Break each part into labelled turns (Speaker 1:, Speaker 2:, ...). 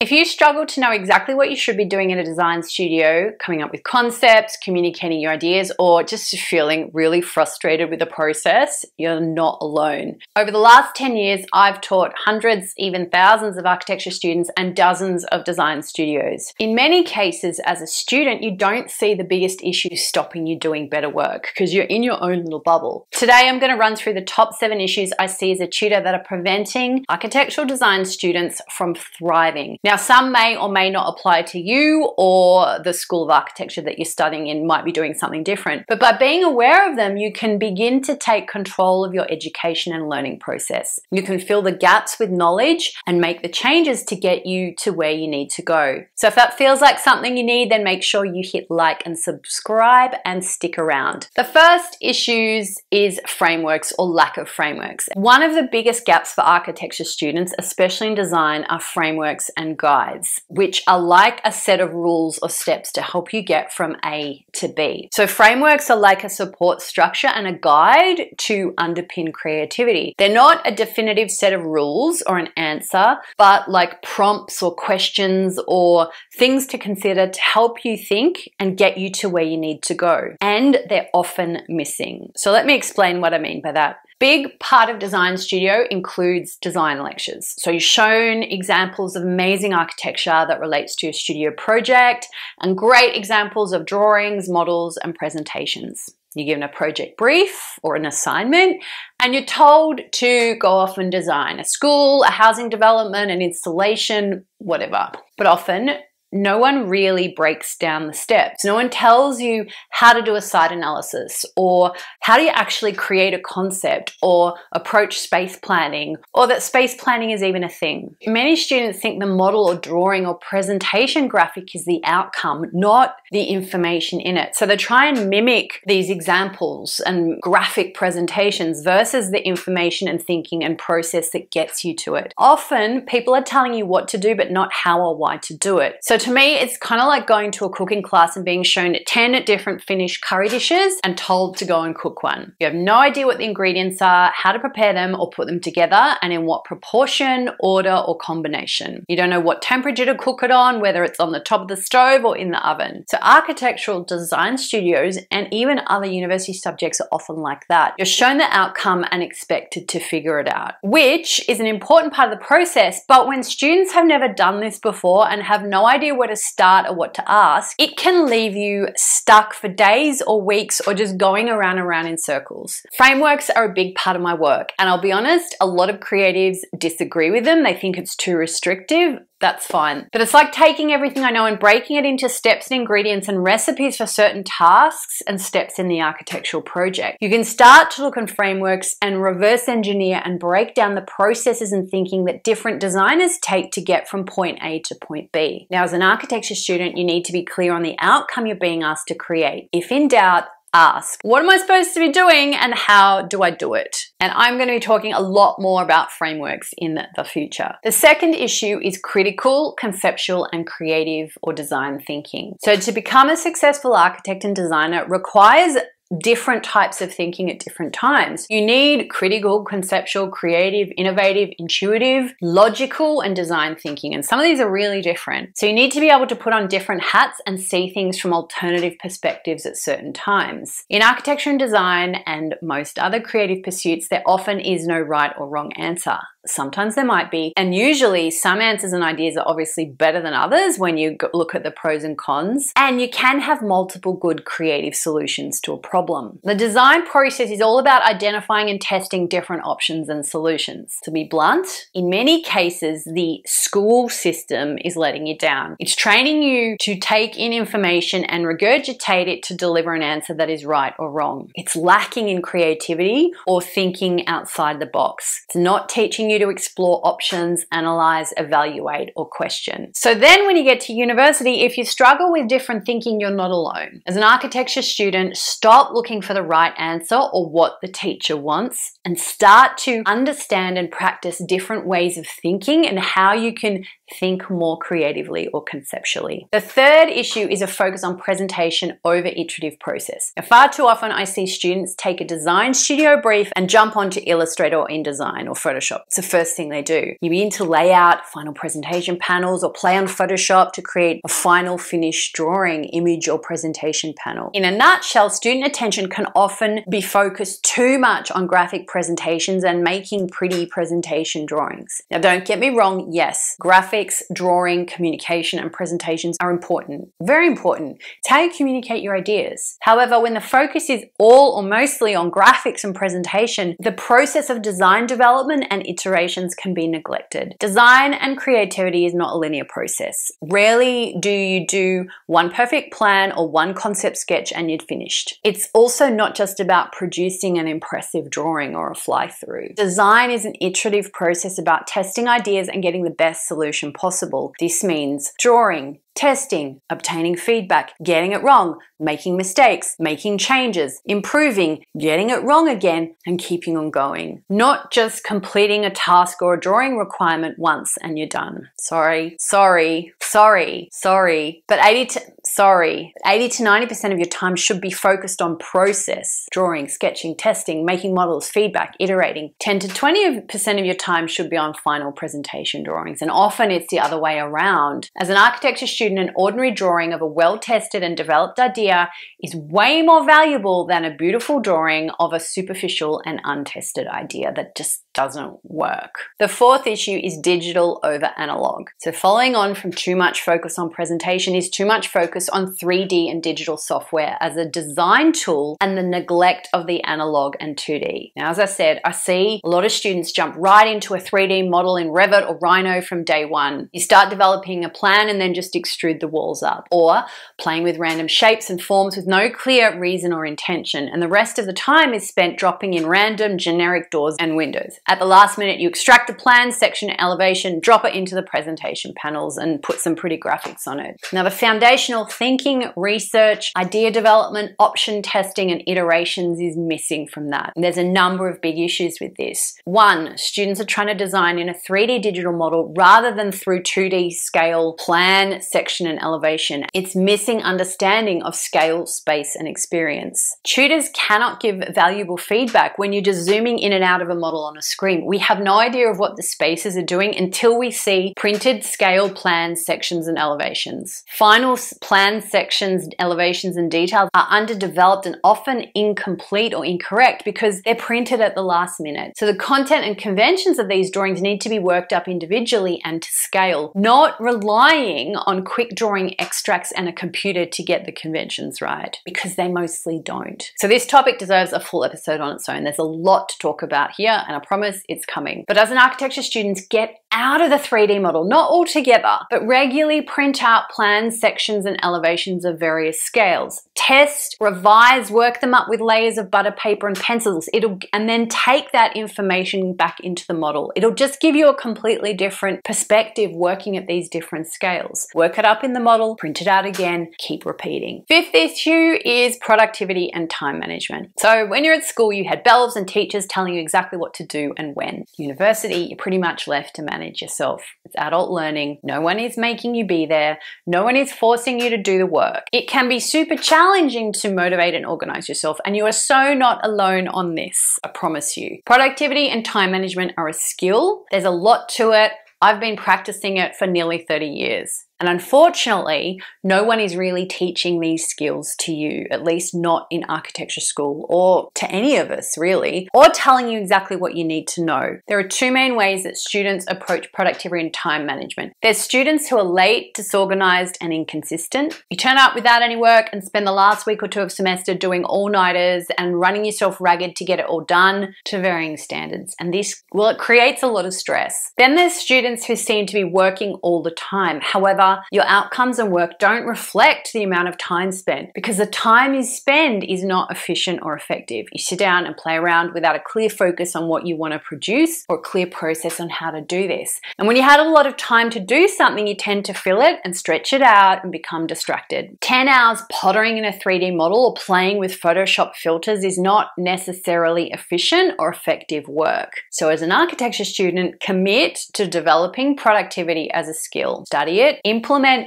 Speaker 1: If you struggle to know exactly what you should be doing in a design studio, coming up with concepts, communicating your ideas, or just feeling really frustrated with the process, you're not alone. Over the last 10 years, I've taught hundreds, even thousands of architecture students and dozens of design studios. In many cases, as a student, you don't see the biggest issues stopping you doing better work because you're in your own little bubble. Today, I'm going to run through the top seven issues I see as a tutor that are preventing architectural design students from thriving. Now, some may or may not apply to you or the School of Architecture that you're studying in might be doing something different. But by being aware of them, you can begin to take control of your education and learning process. You can fill the gaps with knowledge and make the changes to get you to where you need to go. So if that feels like something you need, then make sure you hit like and subscribe and stick around. The first issues is frameworks or lack of frameworks. One of the biggest gaps for architecture students, especially in design, are frameworks and guides, which are like a set of rules or steps to help you get from A to B. So frameworks are like a support structure and a guide to underpin creativity. They're not a definitive set of rules or an answer, but like prompts or questions or things to consider to help you think and get you to where you need to go. And they're often missing. So let me explain what I mean by that. Big part of Design Studio includes design lectures. So you're shown examples of amazing architecture that relates to your studio project and great examples of drawings, models, and presentations. You're given a project brief or an assignment, and you're told to go off and design a school, a housing development, an installation, whatever. But often no one really breaks down the steps. No one tells you how to do a site analysis or how do you actually create a concept or approach space planning or that space planning is even a thing. Many students think the model or drawing or presentation graphic is the outcome, not the information in it. So they try and mimic these examples and graphic presentations versus the information and thinking and process that gets you to it. Often people are telling you what to do but not how or why to do it. So to me, it's kind of like going to a cooking class and being shown 10 different finished curry dishes and told to go and cook one. You have no idea what the ingredients are, how to prepare them or put them together, and in what proportion, order, or combination. You don't know what temperature to cook it on, whether it's on the top of the stove or in the oven. So architectural design studios and even other university subjects are often like that. You're shown the outcome and expected to figure it out, which is an important part of the process. But when students have never done this before and have no idea where to start or what to ask, it can leave you stuck for days or weeks or just going around and around in circles. Frameworks are a big part of my work, and I'll be honest, a lot of creatives disagree with them. They think it's too restrictive that's fine. But it's like taking everything I know and breaking it into steps and ingredients and recipes for certain tasks and steps in the architectural project. You can start to look on frameworks and reverse engineer and break down the processes and thinking that different designers take to get from point A to point B. Now, as an architecture student, you need to be clear on the outcome you're being asked to create. If in doubt, ask, what am I supposed to be doing and how do I do it? And I'm going to be talking a lot more about frameworks in the future. The second issue is critical, conceptual, and creative or design thinking. So to become a successful architect and designer requires different types of thinking at different times. You need critical, conceptual, creative, innovative, intuitive, logical, and design thinking. And some of these are really different. So you need to be able to put on different hats and see things from alternative perspectives at certain times. In architecture and design and most other creative pursuits, there often is no right or wrong answer. Sometimes there might be. And usually, some answers and ideas are obviously better than others when you look at the pros and cons. And you can have multiple good creative solutions to a problem. The design process is all about identifying and testing different options and solutions. To be blunt, in many cases, the school system is letting you down. It's training you to take in information and regurgitate it to deliver an answer that is right or wrong. It's lacking in creativity or thinking outside the box. It's not teaching you to explore options, analyze, evaluate, or question. So then when you get to university, if you struggle with different thinking, you're not alone. As an architecture student, stop looking for the right answer or what the teacher wants and start to understand and practice different ways of thinking and how you can think more creatively or conceptually. The third issue is a focus on presentation over iterative process. Now, far too often I see students take a design studio brief and jump onto Illustrator or InDesign or Photoshop. It's the first thing they do. You begin to lay out final presentation panels or play on Photoshop to create a final finished drawing, image, or presentation panel. In a nutshell, student attention can often be focused too much on graphic presentations and making pretty presentation drawings. Now, don't get me wrong, yes, graphics, drawing, communication, and presentations are important. Very important. It's how you communicate your ideas. However, when the focus is all or mostly on graphics and presentation, the process of design development and iterations can be neglected. Design and creativity is not a linear process. Rarely do you do one perfect plan or one concept sketch and you're finished. It's also not just about producing an impressive drawing or a fly through. Design is an iterative process about testing ideas and getting the best solution possible. This means drawing, testing, obtaining feedback, getting it wrong, making mistakes, making changes, improving, getting it wrong again, and keeping on going. Not just completing a task or a drawing requirement once and you're done. Sorry, sorry, sorry, sorry. But 80 to, sorry, 80 to 90% of your time should be focused on process, drawing, sketching, testing, making models, feedback, iterating. 10 to 20% of your time should be on final presentation drawings. And often it's the other way around. As an architecture student, an ordinary drawing of a well tested and developed idea is way more valuable than a beautiful drawing of a superficial and untested idea that just doesn't work. The fourth issue is digital over analog. So, following on from too much focus on presentation is too much focus on 3D and digital software as a design tool and the neglect of the analog and 2D. Now, as I said, I see a lot of students jump right into a 3D model in Revit or Rhino from day one. You start developing a plan and then just extrude the walls up, or playing with random shapes and forms with no clear reason or intention, and the rest of the time is spent dropping in random generic doors and windows. At the last minute, you extract the plan, section, elevation, drop it into the presentation panels, and put some pretty graphics on it. Now, the foundational thinking, research, idea development, option testing, and iterations is missing from that. And there's a number of big issues with this. One, students are trying to design in a 3D digital model rather than through 2D scale plan, section, and elevation. It's missing understanding of scale, space, and experience. Tutors cannot give valuable feedback when you're just zooming in and out of a model on a screen. We have no idea of what the spaces are doing until we see printed scale plans, sections, and elevations. Final plan sections, elevations, and details are underdeveloped and often incomplete or incorrect because they're printed at the last minute. So the content and conventions of these drawings need to be worked up individually and to scale, not relying on quick drawing extracts and a computer to get the conventions right because they mostly don't. So this topic deserves a full episode on its own. There's a lot to talk about here and I promise it's coming. But as an architecture student, get out of the 3D model, not altogether, but regularly print out plans, sections, and elevations of various scales. Test, revise, work them up with layers of butter paper and pencils. It'll and then take that information back into the model. It'll just give you a completely different perspective working at these different scales. Work it up in the model, print it out again, keep repeating. Fifth issue is productivity and time management. So when you're at school, you had bells and teachers telling you exactly what to do and when. University, you're pretty much left to manage manage yourself. It's adult learning. No one is making you be there. No one is forcing you to do the work. It can be super challenging to motivate and organize yourself, and you are so not alone on this. I promise you. Productivity and time management are a skill. There's a lot to it. I've been practicing it for nearly 30 years. And unfortunately, no one is really teaching these skills to you, at least not in architecture school or to any of us really, or telling you exactly what you need to know. There are two main ways that students approach productivity and time management. There's students who are late, disorganized, and inconsistent. You turn up without any work and spend the last week or two of semester doing all-nighters and running yourself ragged to get it all done to varying standards. And this, well, it creates a lot of stress. Then there's students who seem to be working all the time. However, your outcomes and work don't reflect the amount of time spent because the time you spend is not efficient or effective. You sit down and play around without a clear focus on what you want to produce or a clear process on how to do this. And when you had a lot of time to do something, you tend to fill it and stretch it out and become distracted. 10 hours pottering in a 3D model or playing with Photoshop filters is not necessarily efficient or effective work. So as an architecture student, commit to developing productivity as a skill. Study it,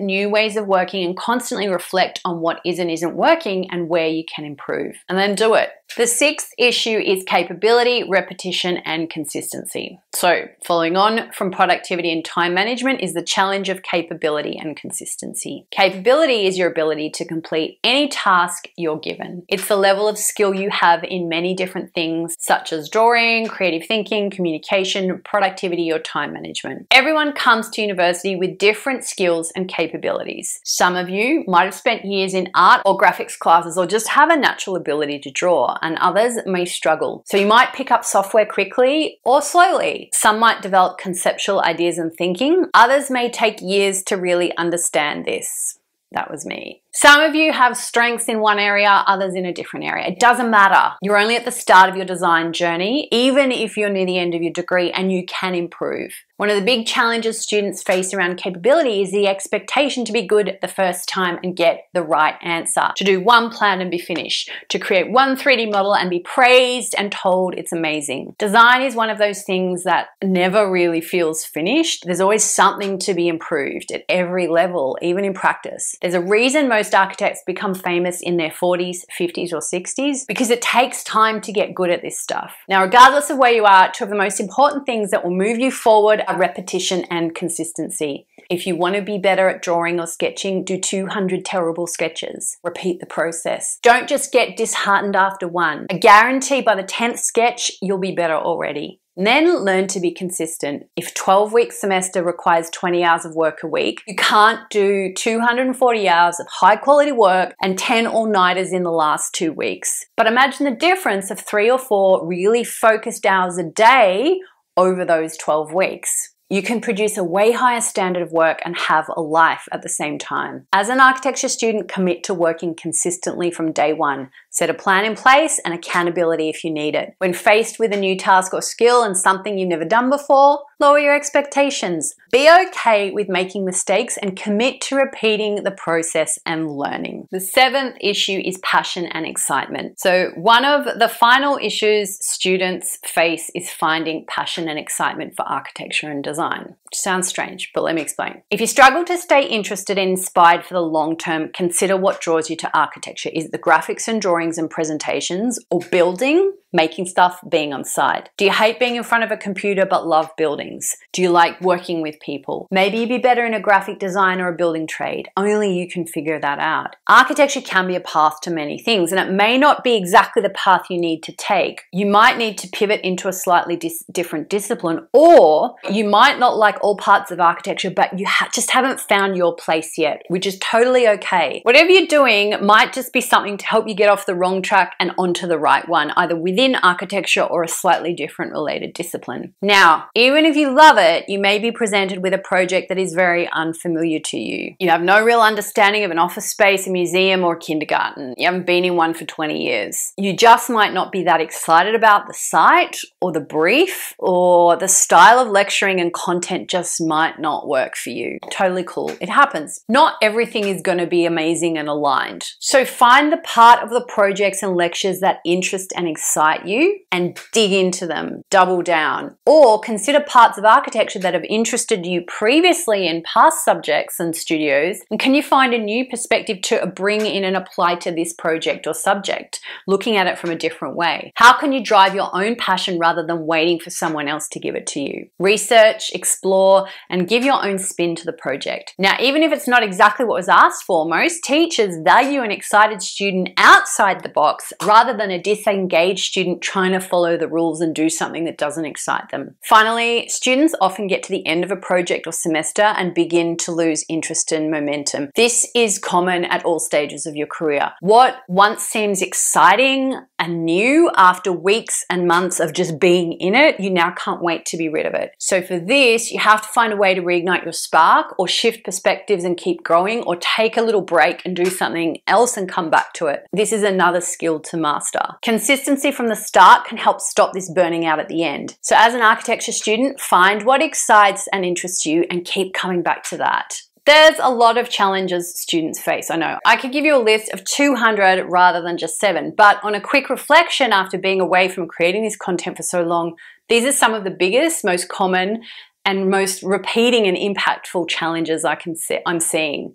Speaker 1: new ways of working and constantly reflect on what is and isn't working and where you can improve. And then do it. The sixth issue is capability, repetition, and consistency. So, following on from productivity and time management is the challenge of capability and consistency. Capability is your ability to complete any task you're given. It's the level of skill you have in many different things, such as drawing, creative thinking, communication, productivity, or time management. Everyone comes to university with different skills and capabilities. Some of you might have spent years in art or graphics classes or just have a natural ability to draw and others may struggle. So you might pick up software quickly or slowly. Some might develop conceptual ideas and thinking. Others may take years to really understand this. That was me. Some of you have strengths in one area, others in a different area. It doesn't matter. You're only at the start of your design journey, even if you're near the end of your degree and you can improve. One of the big challenges students face around capability is the expectation to be good the first time and get the right answer, to do one plan and be finished, to create one 3D model and be praised and told it's amazing. Design is one of those things that never really feels finished. There's always something to be improved at every level, even in practice. There's a reason most most architects become famous in their 40s, 50s, or 60s because it takes time to get good at this stuff. Now, regardless of where you are, two of the most important things that will move you forward are repetition and consistency. If you want to be better at drawing or sketching, do 200 terrible sketches. Repeat the process. Don't just get disheartened after one. I guarantee by the 10th sketch, you'll be better already. Then learn to be consistent. If 12 week semester requires 20 hours of work a week, you can't do 240 hours of high quality work and 10 all-nighters in the last two weeks. But imagine the difference of three or four really focused hours a day over those 12 weeks. You can produce a way higher standard of work and have a life at the same time. As an architecture student, commit to working consistently from day one. Set a plan in place and accountability if you need it. When faced with a new task or skill and something you've never done before, lower your expectations. Be okay with making mistakes and commit to repeating the process and learning. The seventh issue is passion and excitement. So, one of the final issues students face is finding passion and excitement for architecture and design on. Sounds strange, but let me explain. If you struggle to stay interested and inspired for the long term, consider what draws you to architecture. Is it the graphics and drawings and presentations or building making stuff, being on site? Do you hate being in front of a computer but love buildings? Do you like working with people? Maybe you'd be better in a graphic design or a building trade. Only you can figure that out. Architecture can be a path to many things, and it may not be exactly the path you need to take. You might need to pivot into a slightly dis different discipline, or you might not like all parts of architecture, but you ha just haven't found your place yet, which is totally okay. Whatever you're doing might just be something to help you get off the wrong track and onto the right one, either within architecture or a slightly different related discipline. Now, even if you love it, you may be presented with a project that is very unfamiliar to you. You have no real understanding of an office space, a museum, or a kindergarten. You haven't been in one for 20 years. You just might not be that excited about the site or the brief or the style of lecturing and content just might not work for you. Totally cool. It happens. Not everything is going to be amazing and aligned. So find the part of the projects and lectures that interest and excite you and dig into them, double down. Or consider parts of architecture that have interested you previously in past subjects and studios, and can you find a new perspective to bring in and apply to this project or subject, looking at it from a different way? How can you drive your own passion rather than waiting for someone else to give it to you? Research, explore, and give your own spin to the project. Now, even if it's not exactly what was asked for, most teachers value an excited student outside the box rather than a disengaged student trying to follow the rules and do something that doesn't excite them. Finally, students often get to the end of a project or semester and begin to lose interest and momentum. This is common at all stages of your career. What once seems exciting and new after weeks and months of just being in it, you now can't wait to be rid of it. So for this, you have to find a way to reignite your spark or shift perspectives and keep growing or take a little break and do something else and come back to it. This is another skill to master. Consistency from the start can help stop this burning out at the end. So as an architecture student, find what excites and interests you and keep coming back to that. There's a lot of challenges students face, I know. I could give you a list of 200 rather than just seven, but on a quick reflection after being away from creating this content for so long, these are some of the biggest, most common, and most repeating and impactful challenges I can see, I'm seeing.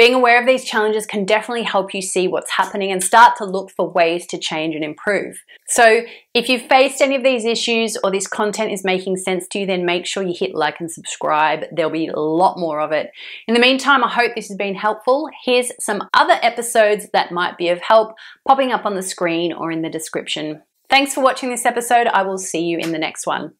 Speaker 1: Being aware of these challenges can definitely help you see what's happening and start to look for ways to change and improve. So, if you've faced any of these issues or this content is making sense to you, then make sure you hit like and subscribe. There'll be a lot more of it. In the meantime, I hope this has been helpful. Here's some other episodes that might be of help popping up on the screen or in the description. Thanks for watching this episode. I will see you in the next one.